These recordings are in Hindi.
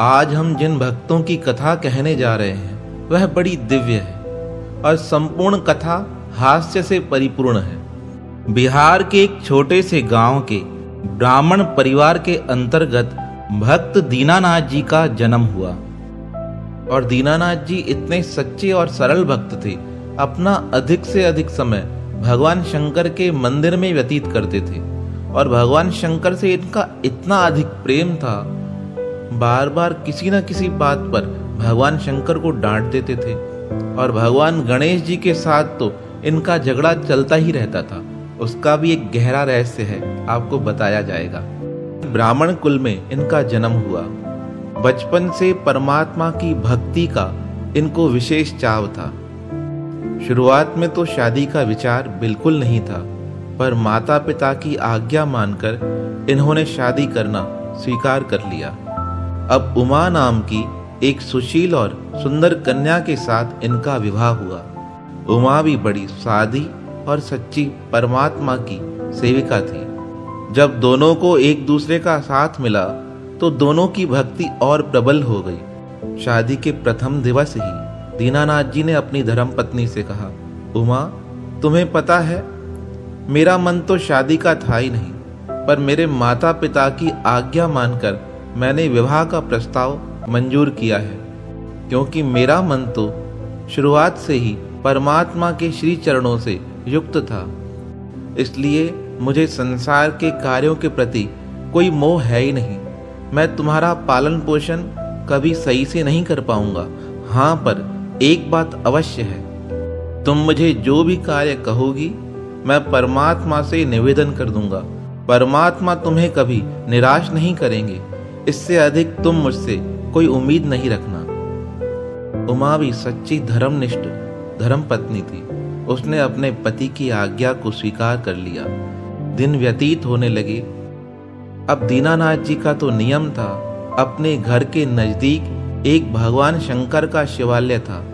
आज हम जिन भक्तों की कथा कहने जा रहे हैं, वह बड़ी दिव्य है और संपूर्ण कथा हास्य से परिपूर्ण है। बिहार के एक छोटे से गाँव के ब्राह्मण परिवार के अंतर्गत भक्त दीनानाथ जी का जन्म हुआ। और दीनानाथ जी इतने सच्चे और सरल भक्त थे, अपना अधिक से अधिक समय भगवान शंकर के मंदिर में व्यतीत करते थे। और भगवान शंकर से इनका इतना अधिक प्रेम था बार बार किसी न किसी बात पर भगवान शंकर को डांट देते थे। और भगवान गणेश जी के साथ तो इनका झगड़ा चलता ही रहता था। उसका भी एक गहरा रहस्य है, आपको बताया जाएगा। ब्राह्मण कुल में इनका जन्म हुआ। बचपन से परमात्मा की भक्ति का इनको विशेष चाव था। शुरुआत में तो शादी का विचार बिल्कुल नहीं था, पर माता पिता की आज्ञा मानकर इन्होंने शादी करना स्वीकार कर लिया। अब उमा नाम की एक सुशील और सुंदर कन्या के साथ इनका विवाह हुआ। उमा भी बड़ी सादी और सच्ची परमात्मा की सेविका थी। जब दोनों को एक दूसरे का साथ मिला तो दोनों की भक्ति और प्रबल हो गई। शादी के प्रथम दिवस ही दीनानाथ जी ने अपनी धर्म पत्नी से कहा, उमा, तुम्हें पता है, मेरा मन तो शादी का था ही नहीं, पर मेरे माता पिता की आज्ञा मानकर मैंने विवाह का प्रस्ताव मंजूर किया है, क्योंकि मेरा मन तो शुरुआत से ही परमात्मा के श्री चरणों से युक्त था। इसलिए मुझे संसार के कार्यों के प्रति कोई मोह है ही नहीं। मैं तुम्हारा पालन पोषण कभी सही से नहीं कर पाऊँगा। हाँ पर एक बात अवश्य है। तुम मुझे जो भी कार्य कहोगी, मैं परमात्मा से निवेदन कर दूँगा। परमात्मा तुम्हें कभी निराश नहीं करेंगे। इससे अधिक तुम मुझसे कोई उम्मीद नहीं रखना। उमा भी सच्ची धर्मनिष्ठ धर्म पत्नी थी। उसने अपने पति की आज्ञा को स्वीकार कर लिया। दिन व्यतीत होने लगे। अब दीनानाथ जी का तो नियम था, अपने घर के नज़दीक एक भगवान शंकर का शिवालय था।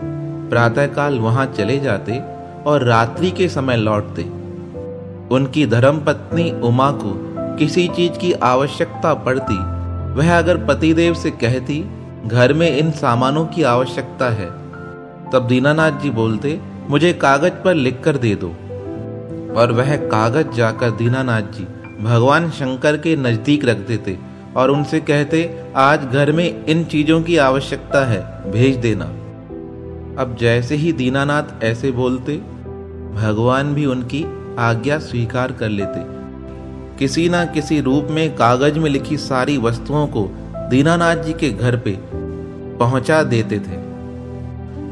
प्रातःकाल वहाँ चले जाते और रात्रि के समय लौटते। उनकी धर्म पत्नी उमा को किसी चीज़ की आवश्यकता पड़ती। वह अगर पतिदेव से कहती, घर में इन सामानों की आवश्यकता है, तब दीनानाथ जी बोलते, मुझे कागज़ पर लिख कर दे दो। और वह कागज़ जाकर दीनानाथ जी भगवान शंकर के नज़दीक रख देते और उनसे कहते, आज घर में इन चीज़ों की आवश्यकता है, भेज देना। अब जैसे ही दीनानाथ ऐसे बोलते, भगवान भी उनकी आज्ञा स्वीकार कर लेते। किसी ना किसी रूप में कागज़ में लिखी सारी वस्तुओं को दीनानाथ जी के घर पे पहुँचा देते थे।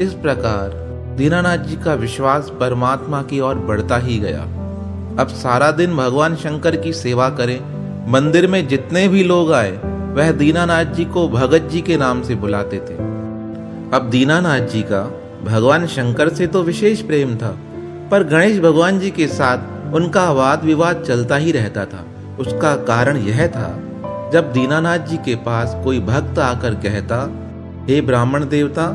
इस प्रकार दीनानाथ जी का विश्वास परमात्मा की ओर बढ़ता ही गया। अब सारा दिन भगवान शंकर की सेवा करें, मंदिर में जितने भी लोग आए, वह दीनानाथ जी को भगत जी के नाम से बुलाते थे। अब दीनानाथ जी का भगवान शंकर से तो विशेष प्रेम था, पर गणेश भगवान जी के साथ उनका वाद विवाद चलता ही रहता था। उसका कारण यह था, जब दीनानाथ जी के पास कोई भक्त आकर कहता, हे ब्राह्मण देवता,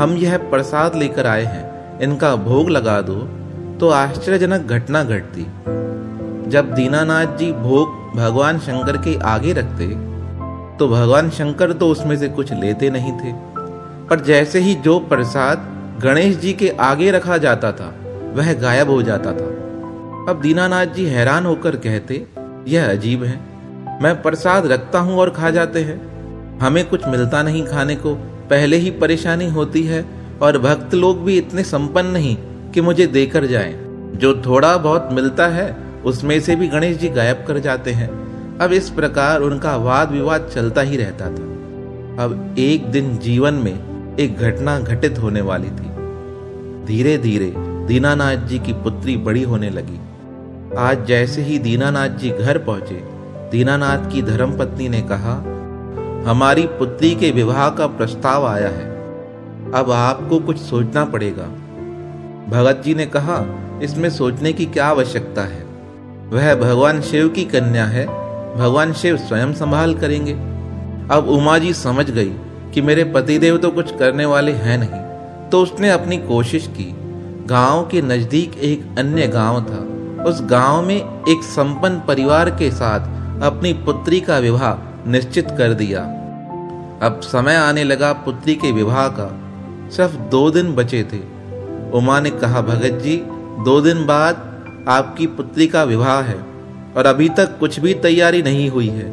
हम यह प्रसाद लेकर आए हैं, इनका भोग लगा दो। तो आश्चर्यजनक घटना घटती। जब दीनानाथ जी भोग भगवान शंकर के आगे रखते तो भगवान शंकर तो उसमें से कुछ लेते नहीं थे। पर जैसे ही जो प्रसाद गणेश जी के आगे रखा जाता था, वह गायब हो जाता था। अब दीनानाथ जी हैरान होकर कहते, यह अजीब है। मैं प्रसाद रखता हूँ और खा जाते हैं। हमें कुछ मिलता नहीं खाने को। पहले ही परेशानी होती है और भक्त लोग भी इतने संपन्न नहीं कि मुझे देकर जाएँ। जो थोड़ा बहुत मिलता है, उसमें से भी गणेश जी गायब कर जाते हैं। अब इस प्रकार उनका वाद विवाद चलता ही रहता था। अब एक दिन जीवन में एक घटना घटित होने वाली थी। धीरे धीरे दीनानाथ जी की पुत्री बड़ी होने लगी। आज जैसे ही दीनानाथ जी घर पहुँचे, दीनानाथ की धर्मपत्नी ने कहा, हमारी पुत्री के विवाह का प्रस्ताव आया है। अब आपको कुछ सोचना पड़ेगा। भगत जी ने कहा, इसमें सोचने की क्या आवश्यकता है? वह भगवान शिव की कन्या है, भगवान शिव स्वयं संभाल करेंगे। अब उमा जी समझ गई कि मेरे पतिदेव तो कुछ करने वाले हैं नहीं तो उसने अपनी कोशिश की। गाँव के नज़दीक एक अन्य गाँव था उस गाँव में एक संपन्न परिवार के साथ अपनी पुत्री का विवाह निश्चित कर दिया। अब समय आने लगा पुत्री के विवाह का। सिर्फ़ दो दिन बचे थे। उमा ने कहा, भगत जी, दो दिन बाद आपकी पुत्री का विवाह है और अभी तक कुछ भी तैयारी नहीं हुई है।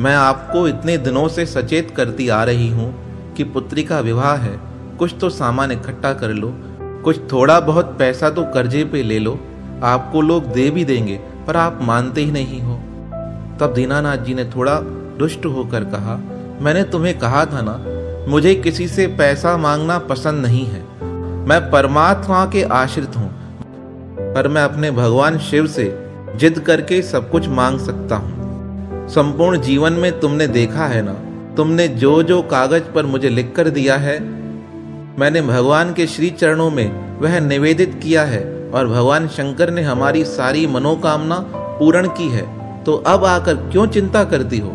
मैं आपको इतने दिनों से सचेत करती आ रही हूँ कि पुत्री का विवाह है। कुछ तो सामान इकट्ठा कर लो, कुछ थोड़ा बहुत पैसा तो कर्जे पे ले लो आपको लोग दे भी देंगे, पर आप मानते ही नहीं हो। तब दीनानाथ जी ने थोड़ा दुष्ट होकर कहा, मैंने तुम्हें कहा था ना, मुझे किसी से पैसा मांगना पसंद नहीं है। मैं परमात्मा के आश्रित हूँ, पर मैं अपने भगवान शिव से जिद करके सब कुछ मांग सकता हूँ। संपूर्ण जीवन में तुमने देखा है ना, तुमने जो जो कागज़ पर मुझे लिख कर दिया है, मैंने भगवान के श्री चरणों में वह निवेदित किया है और भगवान शंकर ने हमारी सारी मनोकामना पूर्ण की है तो अब आकर क्यों चिंता करती हो?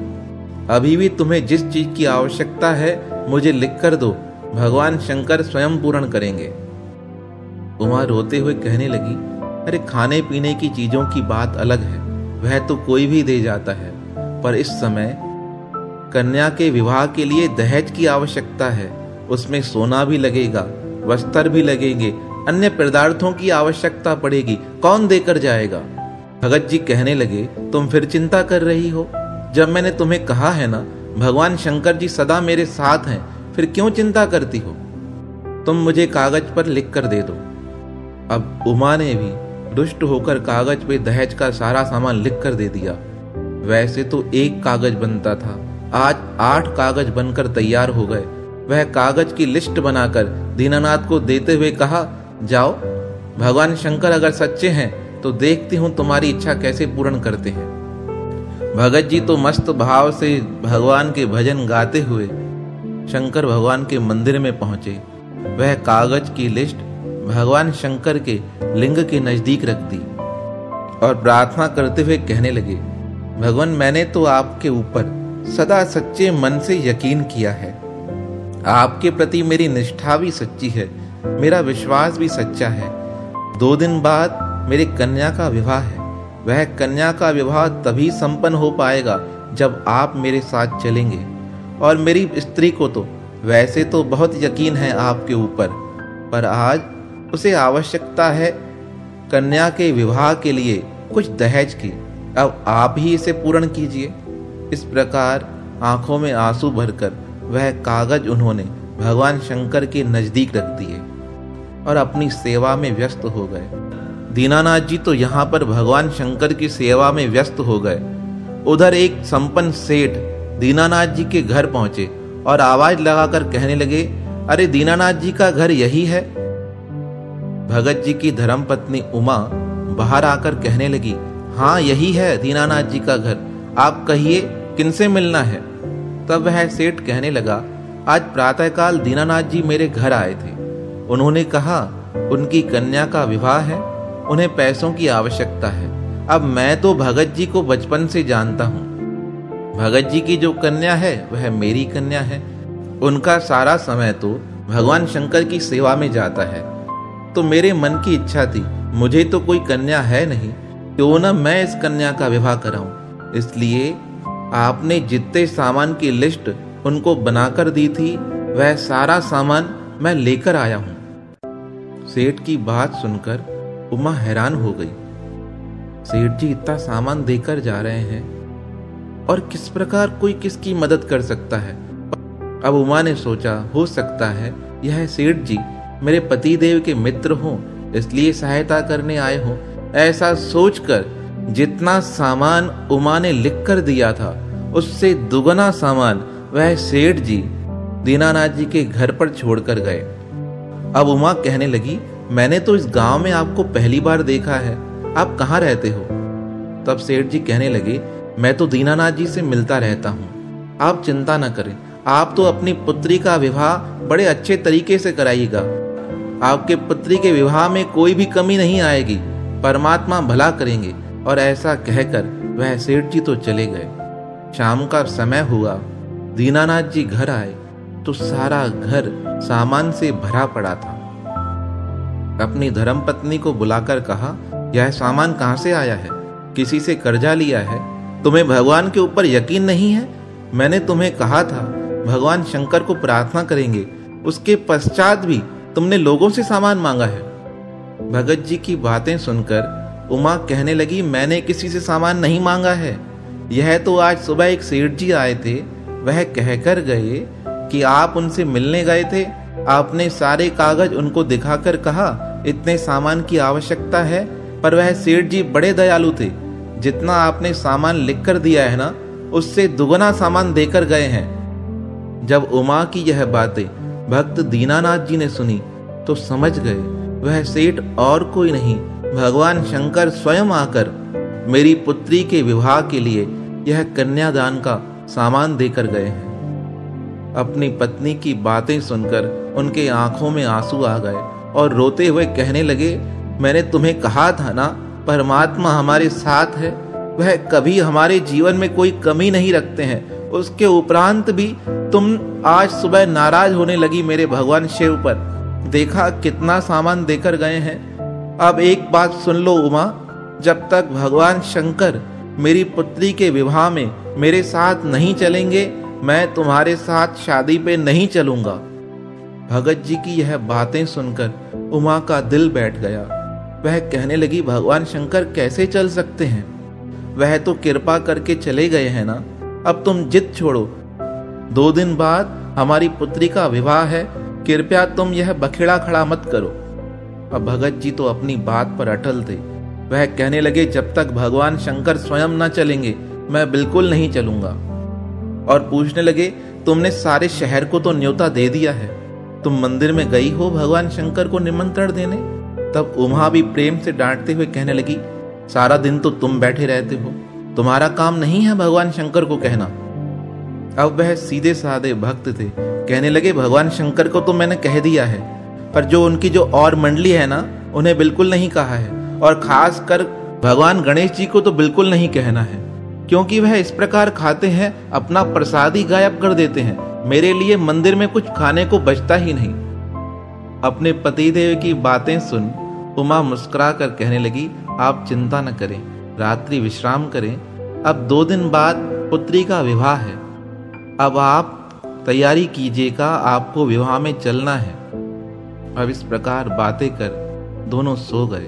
अभी भी तुम्हें जिस चीज़ की आवश्यकता है, मुझे लिख कर दो। भगवान शंकर स्वयं पूर्ण करेंगे। उमा रोते हुए कहने लगी, अरे खाने पीने की चीज़ों की बात अलग है, वह तो कोई भी दे जाता है। पर इस समय कन्या के विवाह के लिए दहेज की आवश्यकता है, उसमें सोना भी लगेगा, वस्त्र भी लगेंगे अन्य पदार्थों की आवश्यकता पड़ेगी। कौन देकर जाएगा? भगत जी कहने लगे, तुम फिर चिंता कर रही हो? जब मैंने तुम्हें कहा है ना, भगवान शंकर जी सदा मेरे साथ हैं, फिर क्यों चिंता करती हो? तुम मुझे कागज़ पर लिख कर दे दो। अब उमा ने भी दुष्ट होकर कागज़ पे दहेज का सारा सामान लिख कर दे दिया। वैसे तो एक कागज़ बनता था। आज आठ कागज़ बनकर तैयार हो गए। वह कागज़ की लिस्ट बनाकर दीनानाथ को देते हुए कहा जाओ, भगवान शंकर अगर सच्चे हैं तो देखती हूँ तुम्हारी इच्छा कैसे पूर्ण करते हैं। भगत जी तो मस्त भाव से भगवान के भजन गाते हुए शंकर भगवान के मंदिर में पहुँचे। वह कागज़ की लिस्ट भगवान शंकर के लिंग के नज़दीक रख दी और प्रार्थना करते हुए कहने लगे, भगवान, मैंने तो आपके ऊपर सदा सच्चे मन से यकीन किया है। आपके प्रति मेरी निष्ठा भी सच्ची है। मेरा विश्वास भी सच्चा है। दो दिन बाद मेरी कन्या का विवाह है। वह कन्या का विवाह तभी संपन्न हो पाएगा जब आप मेरे साथ चलेंगे। और मेरी स्त्री को तो वैसे तो बहुत यकीन है आपके ऊपर, पर आज उसे आवश्यकता है कन्या के विवाह के लिए कुछ दहेज की। अब आप ही इसे पूर्ण कीजिए। इस प्रकार आँखों में आँसू भरकर वह कागज़ उन्होंने भगवान शंकर के नज़दीक रख दिए। और अपनी सेवा में व्यस्त हो गए। दीनानाथ जी तो यहाँ पर भगवान शंकर की सेवा में व्यस्त हो गए। उधर एक संपन्न सेठ दीनानाथ जी के घर पहुँचे और आवाज़ लगाकर कहने लगे, अरे दीनानाथ जी का घर यही है? भगत जी की धर्मपत्नी उमा बाहर आकर कहने लगी हाँ यही है दीनानाथ जी का घर। आप कहिए, किनसे मिलना है? तब वह सेठ कहने लगा, आज प्रातःकाल दीनानाथ जी मेरे घर आए थे। उन्होंने कहा, उनकी कन्या का विवाह है, उन्हें पैसों की आवश्यकता है। अब मैं तो भगत जी को बचपन से जानता हूँ। भगत जी की जो कन्या है, वह मेरी कन्या है। उनका सारा समय तो भगवान शंकर की सेवा में जाता है। तो मेरे मन की इच्छा थी, मुझे तो कोई कन्या है नहीं, क्यों न मैं इस कन्या का विवाह कराऊं? इसलिए आपने जितने सामान की लिस्ट उनको बनाकर दी थी, वह सारा सामान मैं लेकर आया हूँ। सेठ की बात सुनकर उमा हैरान हो गई। सेठ जी इतना सामान देकर जा रहे हैं और किस प्रकार कोई किसकी मदद कर सकता है? अब उमा ने सोचा, हो सकता है यह सेठ जी मेरे पति देव के मित्र हों, इसलिए सहायता करने आए हों। ऐसा सोचकर जितना सामान उमा ने लिख कर दिया था, उससे दुगना सामान वह सेठ जी दीनानाथ जी के घर पर छोड़कर गए। अब उमा कहने लगी, मैंने तो इस गाँव में आपको पहली बार देखा है। आप कहाँ रहते हो? तब सेठ जी कहने लगे, मैं तो दीनानाथ जी से मिलता रहता हूँ। आप चिंता न करें। आप तो अपनी पुत्री का विवाह बड़े अच्छे तरीके से कराइएगा। आपके पुत्री के विवाह में कोई भी कमी नहीं आएगी। परमात्मा भला करेंगे। और ऐसा कहकर वह सेठ जी तो चले गए। शाम का समय हुआ। दीनानाथ जी घर आए। तो सारा घर सामान से भरा पड़ा था। अपनी धर्म पत्नी को बुलाकर कहा, यह सामान कहाँ से आया है? किसी से कर्जा लिया है? तुम्हें भगवान के ऊपर यकीन नहीं है? मैंने तुम्हें कहा था, भगवान शंकर को प्रार्थना करेंगे। उसके पश्चात भी तुमने लोगों से सामान मांगा है। भगत जी की बातें सुनकर उमा कहने लगी, मैंने किसी से सामान नहीं मांगा है। यह तो आज सुबह एक सेठ जी आए थे। वह कहकर गए कि आप उनसे मिलने गए थे। आपने सारे कागज़ उनको दिखाकर कहा, इतने सामान की आवश्यकता है, पर वह सेठ जी बड़े दयालु थे। जितना आपने सामान लिख कर दिया है ना, उससे दुगना सामान देकर गए हैं। जब उमा की यह बातें भक्त दीनानाथ जी ने सुनी तो समझ गए, वह सेठ और कोई नहीं, भगवान शंकर स्वयं आकर मेरी पुत्री के विवाह के लिए यह कन्यादान का सामान देकर गए हैं। अपनी पत्नी की बातें सुनकर उनके आँखों में आँसू आ गए और रोते हुए कहने लगे, मैंने तुम्हें कहा था ना, परमात्मा हमारे साथ है। वह कभी हमारे जीवन में कोई कमी नहीं रखते हैं। उसके उपरांत भी तुम आज सुबह नाराज़ होने लगी मेरे भगवान शिव पर। देखा कितना सामान देकर गए हैं। अब एक बात सुन लो उमा, जब तक भगवान शंकर मेरी पुत्री के विवाह में मेरे साथ नहीं चलेंगे मैं तुम्हारे साथ शादी पे नहीं चलूँगा। भगत जी की यह बातें सुनकर उमा का दिल बैठ गया। वह कहने लगी, भगवान शंकर कैसे चल सकते हैं? वह तो कृपा करके चले गए हैं ना? अब तुम जिद छोड़ो। दो दिन बाद हमारी पुत्री का विवाह है। कृपया तुम यह बखेड़ा खड़ा मत करो। अब भगत जी तो अपनी बात पर अटल थे। वह कहने लगे, जब तक भगवान शंकर स्वयं न चलेंगे, मैं बिल्कुल नहीं चलूँगा। और पूछने लगे, तुमने सारे शहर को तो न्योता दे दिया है। तुम मंदिर में गई हो भगवान शंकर को निमंत्रण देने? तब उमा भी प्रेम से डांटते हुए कहने लगी, सारा दिन तो तुम बैठे रहते हो। तुम्हारा काम नहीं है भगवान शंकर को कहना। अब वह सीधे साधे भक्त थे। कहने लगे, भगवान शंकर को तो मैंने कह दिया है, पर जो उनकी जो और मंडली है ना, उन्हें बिल्कुल नहीं कहा है। और खास कर भगवान गणेश जी को तो बिल्कुल नहीं कहना है। क्योंकि वह इस प्रकार खाते हैं, अपना प्रसाद ही गायब कर देते हैं। मेरे लिए मंदिर में कुछ खाने को बचता ही नहीं। अपने पतिदेव की बातें सुन, उमा मुस्कुरा कर कहने लगी, आप चिंता न करें, रात्रि विश्राम करें। अब दो दिन बाद पुत्री का विवाह है। अब आप तैयारी कीजिएगा, आपको विवाह में चलना है। अब इस प्रकार बातें कर दोनों सो गए।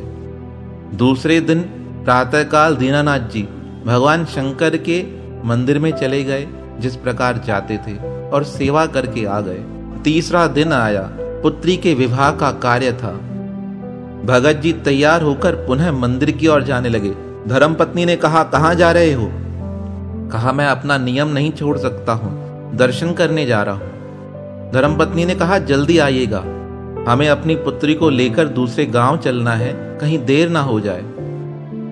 दूसरे दिन प्रातःकाल दीनानाथ जी भगवान शंकर के मंदिर में चले गए, जिस प्रकार जाते थे और सेवा करके आ गए। तीसरा दिन आया, पुत्री के विवाह का कार्य था। भगत जी तैयार होकर पुनः मंदिर की ओर जाने लगे। धर्म पत्नी ने कहा, कहाँ जा रहे हो? कहा, मैं अपना नियम नहीं छोड़ सकता हूँ, दर्शन करने जा रहा हूँ। धर्म पत्नी ने कहा, जल्दी आइएगा। हमें अपनी पुत्री को लेकर दूसरे गाँव चलना है, कहीं देर ना हो जाए।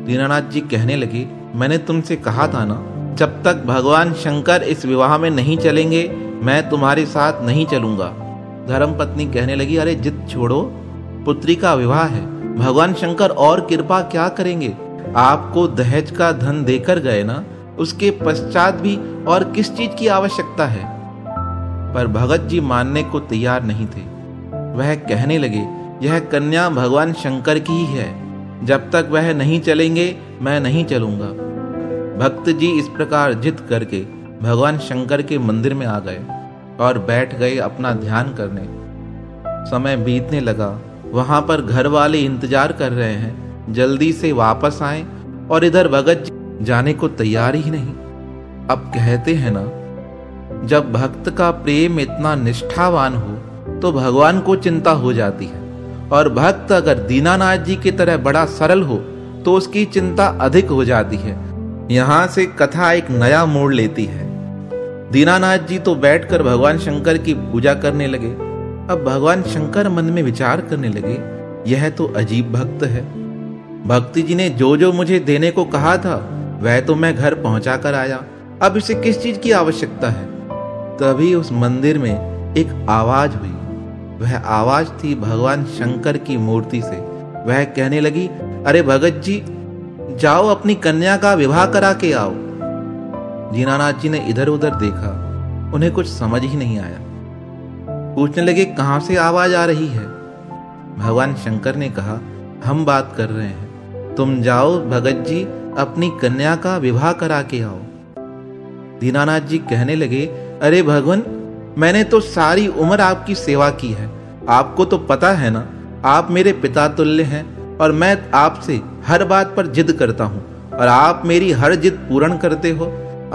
दीनानाथ जी कहने लगे मैंने तुमसे कहा था ना, जब तक भगवान शंकर इस विवाह में नहीं चलेंगे, मैं तुम्हारे साथ नहीं चलूँगा। धर्म पत्नी कहने लगी, अरे, जिद छोड़ो, पुत्री का विवाह है। भगवान शंकर और कृपा क्या करेंगे? आपको दहेज का धन देकर गए ना, उसके पश्चात भी और किस चीज़ की आवश्यकता है? पर भगत जी मानने को तैयार नहीं थे। वह कहने लगे, यह कन्या भगवान शंकर की ही है। जब तक वह नहीं चलेंगे, मैं नहीं चलूँगा। भक्त जी इस प्रकार जिद करके भगवान शंकर के मंदिर में आ गए और बैठ गए अपना ध्यान करने। समय बीतने लगा। वहाँ पर घर वाले इंतज़ार कर रहे हैं। जल्दी से वापस आए और इधर भगत जाने को तैयार ही नहीं। अब कहते हैं ना, जब भक्त का प्रेम इतना निष्ठावान हो तो भगवान को चिंता हो जाती है। और भक्त अगर दीनानाथ जी की तरह बड़ा सरल हो तो उसकी चिंता अधिक हो जाती है। यहाँ से कथा एक नया मोड़ लेती है। दीनानाथ जी तो बैठकर भगवान शंकर की पूजा करने लगे। अब भगवान शंकर मन में विचार करने लगे, यह तो अजीब भक्त है। भक्ति जी ने जो जो मुझे देने को कहा था, वह तो मैं घर पहुँचा कर आया। अब इसे किस चीज़ की आवश्यकता है? तभी उस मंदिर में एक आवाज़ हुई। वह आवाज़ थी भगवान शंकर की मूर्ति से। वह कहने लगी, अरे भगत जी, जाओ अपनी कन्या का विवाह करा के आओ। दीनानाथ जी ने इधर उधर देखा, उन्हें कुछ समझ ही नहीं आया। पूछने लगे, कहाँ से आवाज़ आ रही है? भगवान शंकर ने कहा, हम बात कर रहे हैं। तुम जाओ भगत जी, अपनी कन्या का विवाह करा के आओ। दीनानाथ जी कहने लगे, अरे भगवान मैंने तो सारी उम्र आपकी सेवा की है। आपको तो पता है ना, आप मेरे पिता तुल्य हैं और मैं आपसे हर बात पर जिद करता हूँ और आप मेरी हर जिद पूर्ण करते हो।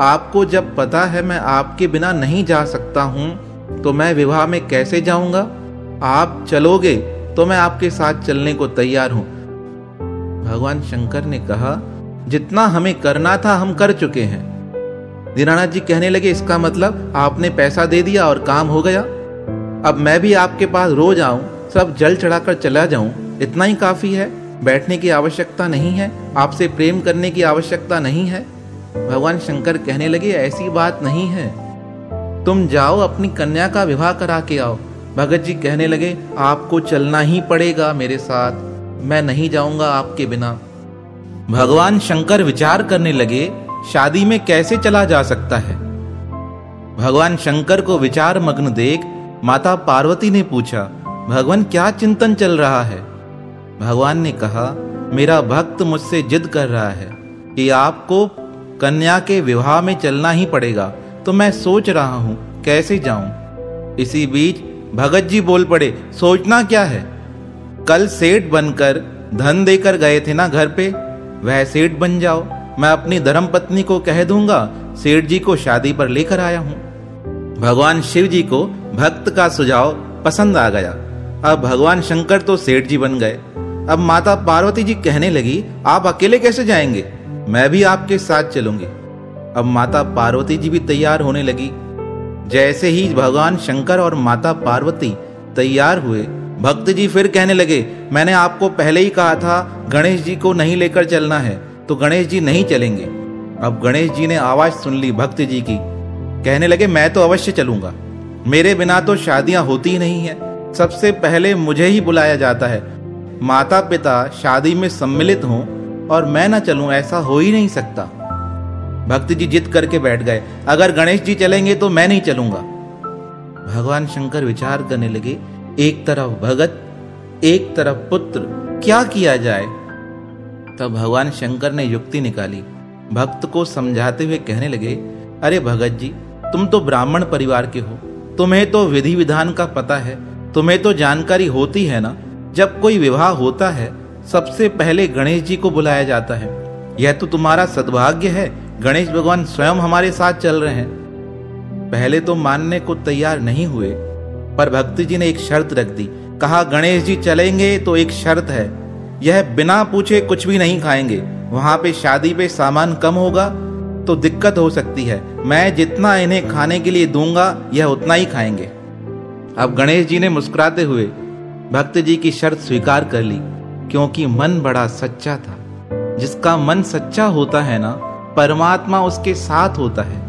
आपको जब पता है मैं आपके बिना नहीं जा सकता हूँ तो मैं विवाह में कैसे जाऊँगा? आप चलोगे तो मैं आपके साथ चलने को तैयार हूँ। भगवान शंकर ने कहा, जितना हमें करना था हम कर चुके हैं। दीनानाथ जी कहने लगे, इसका मतलब आपने पैसा दे दिया और काम हो गया। अब मैं भी आपके पास रोज आऊँ, सब जल चढ़ाकर चला जाऊँ, इतना ही काफ़ी है। बैठने की आवश्यकता नहीं है, आपसे प्रेम करने की आवश्यकता नहीं है। भगवान शंकर कहने लगे, ऐसी बात नहीं है। तुम जाओ, अपनी कन्या का विवाह करा के आओ। भगत जी कहने लगे, आपको चलना ही पड़ेगा मेरे साथ, मैं नहीं जाऊँगा आपके बिना। भगवान शंकर विचार करने लगे शादी में कैसे चला जा सकता है? भगवान शंकर को विचार मग्न देख माता पार्वती ने पूछा, भगवान, क्या चिंतन चल रहा है? भगवान ने कहा, मेरा भक्त मुझसे जिद कर रहा है कि आपको कन्या के विवाह में चलना ही पड़ेगा तो मैं सोच रहा हूँ कैसे जाऊँ? इसी बीच भगत जी बोल पड़े, सोचना क्या है? कल सेठ बनकर धन देकर गए थे ना घर पे, वह सेठ बन जाओ। मैं अपनी धर्म पत्नी को कह दूँगा, सेठ जी को शादी पर लेकर आया हूँ। भगवान शिव जी को भक्त का सुझाव पसंद आ गया। अब भगवान शंकर तो सेठ जी बन गए। अब माता पार्वती जी कहने लगी, आप अकेले कैसे जाएँगे? मैं भी आपके साथ चलूँगी। अब माता पार्वती जी भी तैयार होने लगी। जैसे ही भगवान शंकर और माता पार्वती तैयार हुए, भक्त जी फिर कहने लगे, मैंने आपको पहले ही कहा था, गणेश जी को नहीं लेकर चलना है। तो गणेश जी नहीं चलेंगे। अब गणेश जी ने आवाज़ सुन ली भक्त जी की। कहने लगे, मैं तो अवश्य चलूँगा। मेरे बिना तो शादियाँ होती नहीं है। सबसे पहले मुझे ही बुलाया जाता है। माता पिता शादी में सम्मिलित हों और मैं ना चलूँ, ऐसा हो ही नहीं सकता। भक्त जी जिद करके बैठ गए। अगर गणेश जी चलेंगे तो मैं नहीं चलूँगा। भगवान शंकर विचार करने लगे, एक तरफ़ भगत, एक तरफ़ पुत्र, क्या किया जाए? तब भगवान शंकर ने युक्ति निकाली। भक्त को समझाते हुए कहने लगे, अरे भगत जी, तुम तो ब्राह्मण परिवार के हो। तुम्हें तो विधि विधान का पता है। तुम्हें तो जानकारी होती है ना? जब कोई विवाह होता है, सबसे पहले गणेश जी को बुलाया जाता है। यह तो तुम्हारा सद्भाग्य है। गणेश भगवान स्वयं हमारे साथ चल रहे हैं। पहले तो मानने को तैयार नहीं हुए, पर भक्ति जी ने एक शर्त रख दी। कहा, गणेश जी चलेंगे तो एक शर्त है। यह बिना पूछे कुछ भी नहीं खाएँगे। वहाँ पे शादी पे सामान कम होगा तो दिक्कत हो सकती है। मैं जितना इन्हें खाने के लिए दूँगा, यह उतना ही खाएँगे। अब गणेश जी ने मुस्कुराते हुए भक्त जी की शर्त स्वीकार कर ली, क्योंकि मन बड़ा सच्चा था। जिसका मन सच्चा होता है ना, परमात्मा उसके साथ होता है।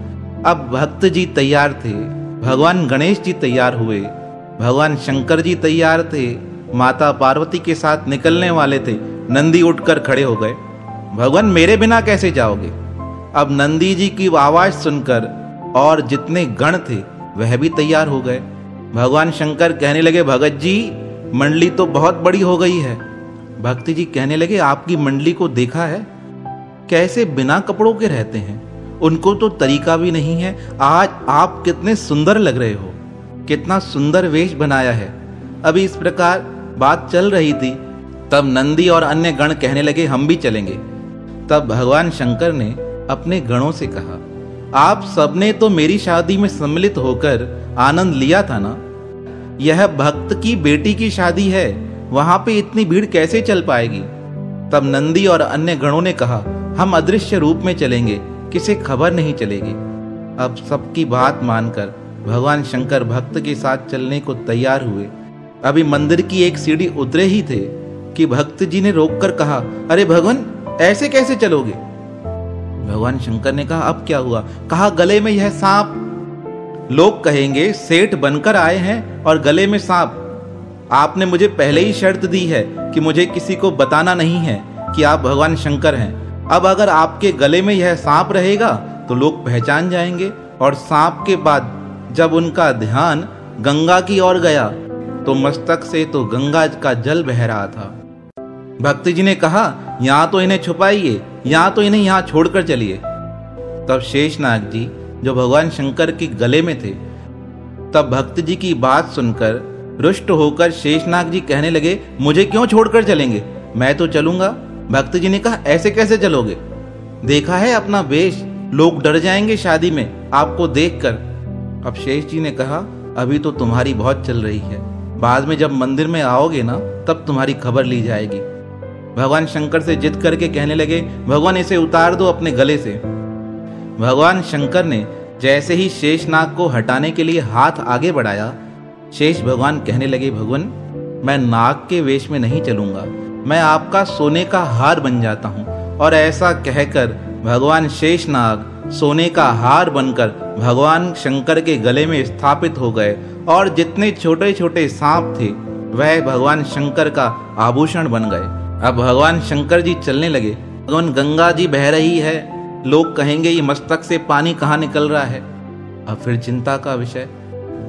अब भक्त जी तैयार थे, भगवान गणेश जी तैयार हुए, भगवान शंकर जी तैयार थे माता पार्वती के साथ निकलने वाले थे। नंदी उठकर खड़े हो गए। भगवान, मेरे बिना कैसे जाओगे? अब नंदी जी की आवाज़ सुनकर और जितने गण थे, वह भी तैयार हो गए। भगवान शंकर कहने लगे, भगत जी, मंडली तो बहुत बड़ी हो गई है। भक्ति जी कहने लगे, आपकी मंडली को देखा है? कैसे बिना कपड़ों के रहते हैं? उनको तो तरीका भी नहीं है। आज आप कितने सुंदर लग रहे हो। कितना सुंदर वेश बनाया है। अभी इस प्रकार बात चल रही थी, तब नंदी और अन्य गण कहने लगे, हम भी चलेंगे। तब भगवान शंकर ने अपने गणों से कहा, आप सबने तो मेरी शादी में सम्मिलित होकर आनंद लिया था ना? यह भक्त की बेटी की शादी है, वहाँ पे इतनी भीड़ कैसे चल पाएगी? तब नंदी और अन्य गणों ने कहा, हम अदृश्य रूप में चलेंगे, किसे खबर नहीं चलेगी। अब सबकी बात मानकर भगवान शंकर भक्त के साथ चलने को तैयार हुए। अभी मंदिर की एक सीढ़ी उतरे ही थे कि भक्त जी ने रोककर कहा, अरे भगवान, ऐसे कैसे चलोगे? भगवान शंकर ने कहा, अब क्या हुआ? कहा, गले में यह सांप। लोग कहेंगे, सेठ बनकर आए हैं और गले में सांप। आपने मुझे पहले ही शर्त दी है कि मुझे किसी को बताना नहीं है कि आप भगवान शंकर हैं। अब अगर आपके गले में यह सांप रहेगा तो लोग पहचान जाएँगे और सांप के बाद जब उनका ध्यान गंगा की ओर गया तो मस्तक से तो गंगा का जल बह रहा था। भक्ति जी ने कहा, यहाँ तो इन्हें छुपाइए, यहाँ तो इन्हें यहाँ छोड़कर चलिए। तब शेषनाग जी, जो भगवान शंकर के गले में थे, तब भक्त जी की बात सुनकर रुष्ट होकर शेषनाग जी कहने लगे, मुझे क्यों छोड़कर चलेंगे? मैं तो चलूँगा। भक्त जी ने कहा, ऐसे कैसे चलोगे? देखा है अपना वेश, लोग डर जाएँगे शादी में, आपको देखकर। अब शेष जी ने कहा, अभी तो तुम्हारी बहुत चल रही है। बाद में जब मंदिर में आओगे ना, तब तुम्हारी खबर ली जाएगी। भगवान शंकर से जिद करके कहने लगे, भगवान, इसे उतार दो अपने गले से। भगवान शंकर ने जैसे ही शेष नाग को हटाने के लिए हाथ आगे बढ़ाया, शेष भगवान कहने लगे, भगवान, मैं नाग के वेश में नहीं चलूँगा। मैं आपका सोने का हार बन जाता हूँ। और ऐसा कहकर भगवान शेष नाग सोने का हार बनकर भगवान शंकर के गले में स्थापित हो गए और जितने छोटे छोटे सांप थे, वह भगवान शंकर का आभूषण बन गए। अब भगवान शंकर जी चलने लगे। भगवान गंगा जी बह रही है। लोग कहेंगे, ये मस्तक से पानी कहाँ निकल रहा है? अब फिर चिंता का विषय।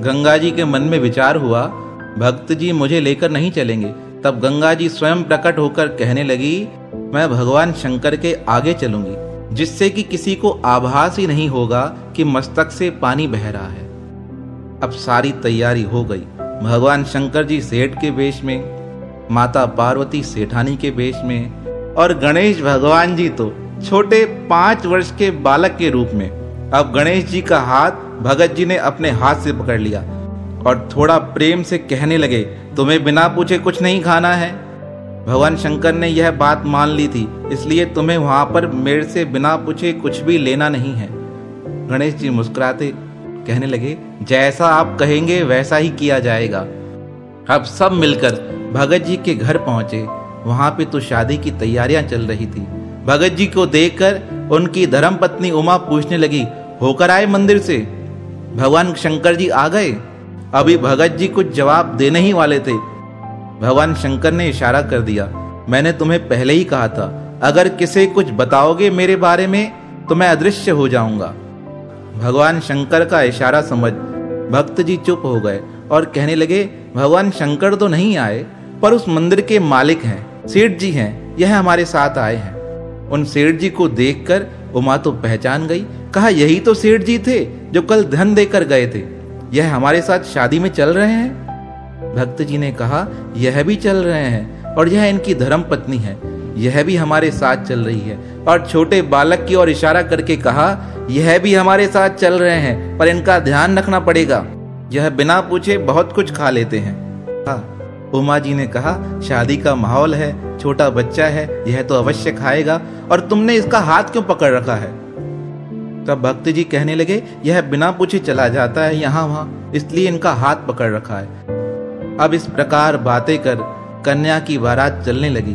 गंगा जी के मन में विचार हुआ, भक्त जी मुझे लेकर नहीं चलेंगे। तब गंगा जी स्वयं प्रकट होकर कहने लगी, मैं भगवान शंकर के आगे चलूँगी। जिससे कि किसी को आभास ही नहीं होगा कि मस्तक से पानी बह रहा है। अब सारी तैयारी हो गई। भगवान शंकर जी सेठ के वेश में, माता पार्वती सेठानी के वेश में, और गणेश भगवान जी तो छोटे पाँच वर्ष के बालक के रूप में। अब गणेश जी का हाथ भगत जी ने अपने हाथ से पकड़ लिया और थोड़ा प्रेम से कहने लगे, तुम्हें बिना पूछे कुछ नहीं खाना है? भगवान शंकर ने यह बात मान ली थी, इसलिए तुम्हें वहाँ पर मेरे से बिना पूछे कुछ भी लेना नहीं है। गणेश जी मुस्कुराते कहने लगे, जैसा आप कहेंगे वैसा ही किया जाएगा। अब सब मिलकर भगत जी के घर पहुँचे। वहाँ पे तो शादी की तैयारियाँ चल रही थी। भगत जी को देखकर उनकी धर्म पत्नी उमा पूछने लगी, होकर आए मंदिर से? भगवान शंकर जी आ गए। अभी भगत जी कुछ जवाब देने ही वाले थे। भगवान शंकर ने इशारा कर दिया, मैंने तुम्हें पहले ही कहा था, अगर किसे कुछ बताओगे मेरे बारे में तो मैं अदृश्य हो जाऊँगा। भगवान शंकर का इशारा समझ भक्त जी चुप हो गए और कहने लगे, भगवान शंकर तो नहीं आए, पर उस मंदिर के मालिक हैं, सेठ जी हैं, यह हमारे साथ आए हैं। उन सेठ जी को देखकर उमा तो पहचान गई, कहा, यही तो सेठ जी थे, जो कल धन देकर गए थे। यह हमारे साथ शादी में चल रहे हैं? भक्त जी ने कहा, यह भी चल रहे हैं और यह इनकी धर्म पत्नी है। यह भी हमारे साथ चल रही है। और छोटे बालक की ओर इशारा करके कहा, यह भी हमारे साथ चल रहे हैं, पर इनका ध्यान रखना पड़ेगा। यह बिना पूछे बहुत कुछ खा लेते हैं। हाँ उमा जी ने कहा, शादी का माहौल है, छोटा बच्चा है, यह तो अवश्य खाएगा, और तुमने इसका हाथ क्यों पकड़ रखा है? तब भक्त जी कहने लगे, यह बिना पूछे चला जाता है यहाँ वहाँ, इसलिए इनका हाथ पकड़ रखा है। अब इस प्रकार बातें कर कन्या की बारात चलने लगी।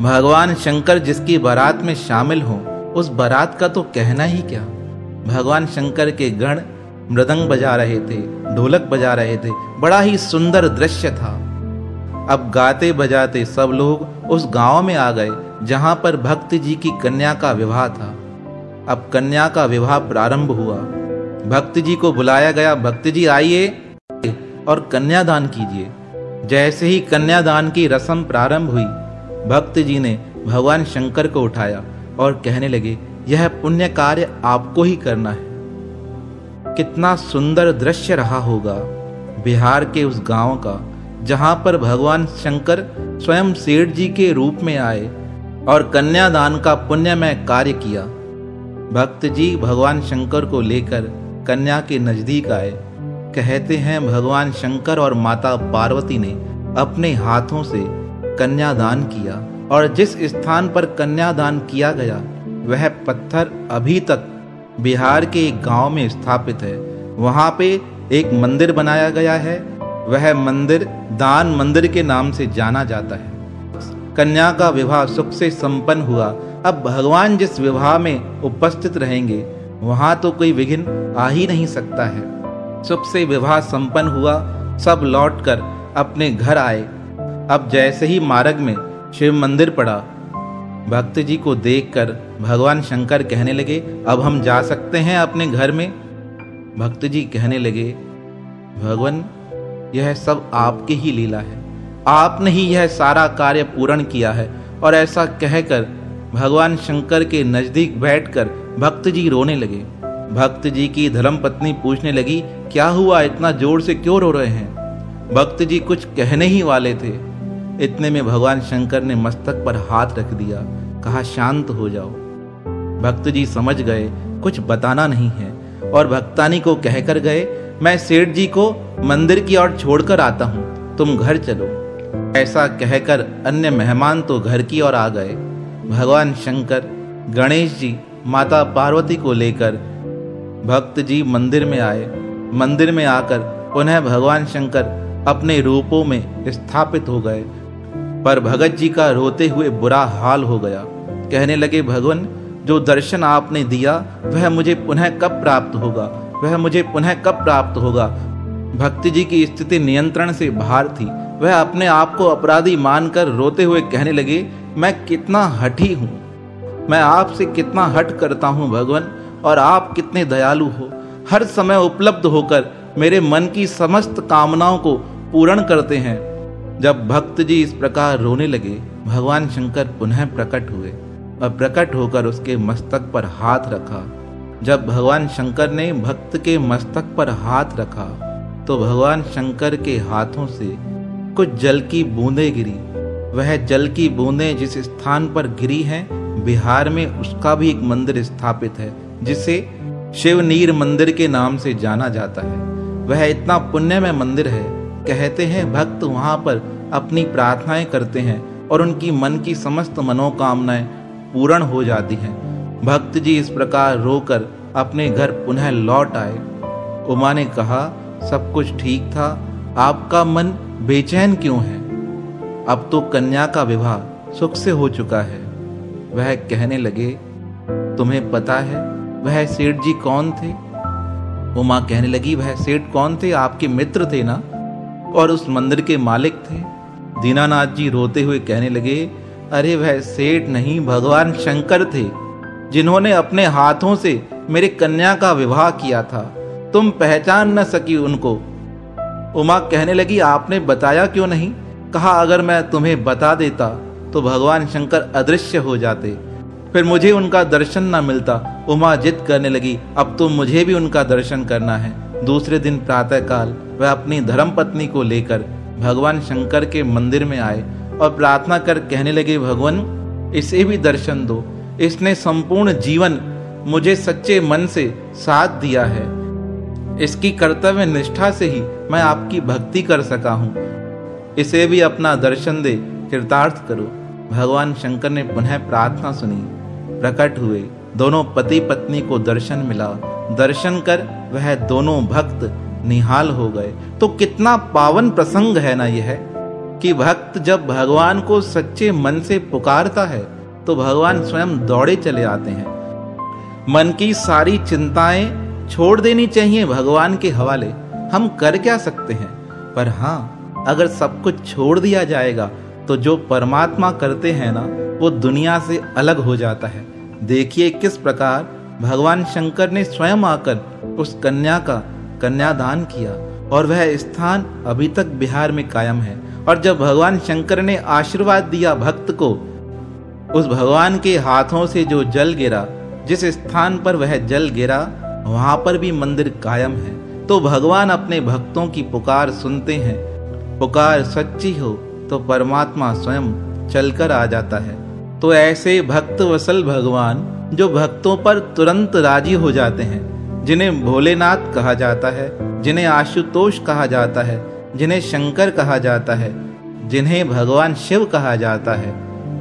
भगवान शंकर जिसकी बारात में शामिल हो, उस बारात का तो कहना ही क्या? भगवान शंकर के गण मृदंग बजा रहे थे, ढोलक बजा रहे थे, बड़ा ही सुंदर दृश्य था। अब गाते बजाते सब लोग उस गाँव में आ गए, जहाँ पर भक्त जी की कन्या का विवाह था। अब कन्या का विवाह प्रारंभ हुआ। भक्त जी को बुलाया गया, भक्त जी आइए। और कन्यादान कीजिए। जैसे ही कन्यादान की रस्म प्रारंभ हुई, भक्त जी ने भगवान शंकर को उठाया और कहने लगे, यह पुण्य कार्य आपको ही करना है। कितना सुंदर दृश्य रहा होगा बिहार के उस गाँव का, जहाँ पर भगवान शंकर स्वयं सेठ जी के रूप में आए और कन्यादान का पुण्यमय कार्य किया। भक्त जी भगवान शंकर को लेकर कन्या के नज़दीक आए। कहते हैं भगवान शंकर और माता पार्वती ने अपने हाथों से कन्यादान किया और जिस स्थान पर कन्यादान किया गया, वह पत्थर अभी तक बिहार के एक गाँव में स्थापित है। वहाँ पे एक मंदिर बनाया गया है। वह मंदिर दान मंदिर के नाम से जाना जाता है। कन्या का विवाह सुख से संपन्न हुआ। अब भगवान जिस विवाह में उपस्थित रहेंगे, वहाँ तो कोई विघ्न आ ही नहीं सकता है। सुख से विवाह संपन्न हुआ, सब लौटकर अपने घर आए। अब जैसे ही मार्ग में शिव मंदिर पड़ा, भक्त जी को देखकर भगवान शंकर कहने लगे, अब हम जा सकते हैं अपने घर में? भक्त जी कहने लगे, भगवान, यह सब आपकी ही लीला है। आपने ही यह सारा कार्य पूर्ण किया है। और ऐसा कहकर भगवान शंकर के नज़दीक बैठकर भक्त जी रोने लगे। भक्त जी की धर्म पत्नी पूछने लगी, क्या हुआ? इतना ज़ोर से क्यों रो रहे हैं? भक्त जी कुछ कहने ही वाले थे। इतने में भगवान शंकर ने मस्तक पर हाथ रख दिया, कहा, शांत हो जाओ। भक्त जी समझ गए, कुछ बताना नहीं है। और भक्तानी को कहकर गए, मैं सेठ जी को मंदिर की ओर छोड़कर आता हूँ, तुम घर चलो। ऐसा कहकर अन्य मेहमान तो घर की ओर आ गए। भगवान शंकर, गणेश जी, माता पार्वती को लेकर भक्त जी मंदिर में आए। मंदिर में आकर पुनः भगवान शंकर अपने रूपों में स्थापित हो गए। पर भगत जी का रोते हुए बुरा हाल हो गया। कहने लगे, भगवान, जो दर्शन आपने दिया, वह मुझे पुनः कब प्राप्त होगा? वह मुझे पुनः कब प्राप्त होगा? भक्ति जी की स्थिति नियंत्रण से बाहर थी। वह अपने आप को अपराधी मानकर रोते हुए कहने लगे, मैं कितना हठी हूँ। मैं आपसे कितना हट करता हूँ, भगवान। और आप कितने दयालु हो। हर समय उपलब्ध होकर मेरे मन की समस्त कामनाओं को पूर्ण करते हैं। जब भक्त जी इस प्रकार रोने लगे, भगवान शंकर पुनः प्रकट हुए और प्रकट होकर उसके मस्तक पर हाथ रखा। जब भगवान शंकर ने भक्त के मस्तक पर हाथ रखा तो भगवान शंकर के हाथों से कुछ जल की बूंदें गिरी। वह जल की बूंदें जिस स्थान पर गिरी हैं, बिहार में उसका भी एक मंदिर स्थापित है। जिसे शिवनीर मंदिर के नाम से जाना जाता है। वह इतना पुण्यमय मंदिर है, कहते हैं भक्त वहाँ पर अपनी प्रार्थनाएँ करते हैं और उनकी मन की समस्त मनोकामनाएँ पूर्ण हो जाती हैं। भक्त जी इस प्रकार रोकर अपने घर पुनः लौट आए। उमा ने कहा, सब कुछ ठीक था? आपका मन बेचैन क्यों है? अब तो कन्या का विवाह सुख से हो चुका है। वह कहने लगे, तुम्हें पता है वह सेठ जी कौन थे? वो उमा कहने लगी, वह सेठ कौन थे? आपके मित्र थे ना? और उस मंदिर के मालिक थे। दीनानाथ जी रोते हुए कहने लगे, अरे वह सेठ नहीं, भगवान शंकर थे, जिन्होंने अपने हाथों से मेरे कन्या का विवाह किया था। तुम पहचान न सकी उनको। उमा कहने लगी, आपने बताया क्यों नहीं? कहा, अगर मैं तुम्हें बता देता तो भगवान शंकर अदृश्य हो जाते। फिर मुझे उनका दर्शन न मिलता। उमा जिद करने लगी, अब तो मुझे भी उनका दर्शन करना है। दूसरे दिन प्रातः काल वह अपनी धर्म पत्नी को लेकर भगवान शंकर के मंदिर में आए और प्रार्थना कर कहने लगे, भगवान, इसे भी दर्शन दो। इसने संपूर्ण जीवन मुझे सच्चे मन से साथ दिया है। इसकी कर्तव्य निष्ठा से ही मैं आपकी भक्ति कर सका हूँ। इसे भी अपना दर्शन दे, कृतार्थ करो। भगवान शंकर ने पुनः प्रार्थना सुनी। प्रकट हुए। दोनों पति पत्नी को दर्शन मिला। दर्शन कर वह दोनों भक्त निहाल हो गए। तो कितना पावन प्रसंग है ना यह, कि भक्त जब भगवान को सच्चे मन से पुकारता है तो भगवान स्वयं दौड़े चले आते हैं। मन की सारी चिंताएँ छोड़ देनी चाहिए भगवान के हवाले। हम कर क्या सकते हैं? पर हाँ अगर सब कुछ छोड़ दिया जाएगा तो जो परमात्मा करते हैं ना वो दुनिया से अलग हो जाता है। देखिए किस प्रकार भगवान शंकर ने स्वयं आकर उस कन्या का कन्यादान किया और वह स्थान अभी तक बिहार में कायम है। और जब भगवान शंकर ने आशीर्वाद दिया भक्त को, उस भगवान के हाथों से जो जल गिरा, जिस स्थान पर वह जल गिरा, वहाँ पर भी मंदिर कायम है। तो भगवान अपने भक्तों की पुकार सुनते हैं। पुकार सच्ची हो तो परमात्मा स्वयं चलकर आ जाता है। तो ऐसे भक्त वसल भगवान, जो भक्तों पर तुरंत राज़ी हो जाते हैं, जिन्हें भोलेनाथ कहा जाता है, जिन्हें आशुतोष कहा जाता है, जिन्हें शंकर कहा जाता है, जिन्हें भगवान शिव कहा जाता है,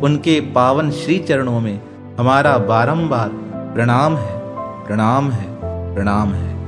उनके पावन श्री चरणों में हमारा बारंबार प्रणाम है प्रणाम है प्रणाम है।